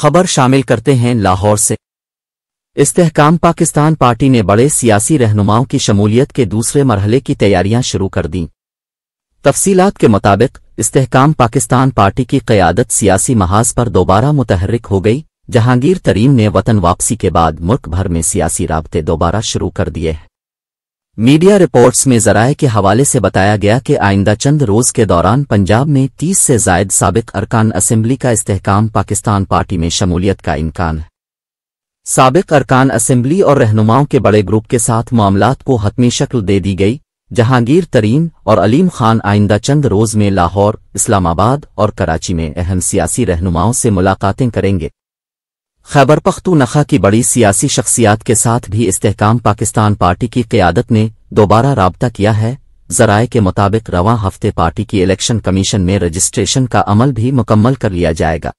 खबर शामिल करते हैं लाहौर से। इस्तेहकाम पाकिस्तान पार्टी ने बड़े सियासी रहनुमाओं की शमूलियत के दूसरे मरहले की तैयारियाँ शुरू कर दीं। तफसीलात के मुताबिक, इस्तेहकाम पाकिस्तान पार्टी की क़यादत सियासी महाज पर दोबारा मुतहरक हो गई, जहांगीर तरीन ने वतन वापसी के बाद मुल्क भर में सियासी रबते दोबारा शुरू कर दिए हैं। मीडिया रिपोर्ट्स में जराए के हवाले से बताया गया कि आइंदा चंद रोज के दौरान पंजाब में तीस से जायद सबक अरकान असम्बली का इस्तेकाम पाकिस्तान पार्टी में शमूलियत का इम्कान। है सबक अरकान असम्बली और रहनुमाओं के बड़े ग्रुप के साथ मामलात को हतमी शक्ल दे दी गई, जहांगीर तरीन और अलीम खान आइंदा चंद रोज में लाहौर, इस्लामाबाद और कराची में अहम सियासी रहनुमाओं से मुलाकातें करेंगे। खैबर पख्तूनखा की बड़ी सियासी शख्सियात के साथ भी इस्तेकाम पाकिस्तान पार्टी की क्यादत ने दोबारा रबता किया है। जराए के मुताबिक रवां हफ़्ते पार्टी की इलेक्शन कमीशन में रजिस्ट्रेशन का अमल भी मुकम्मल कर लिया जाएगा।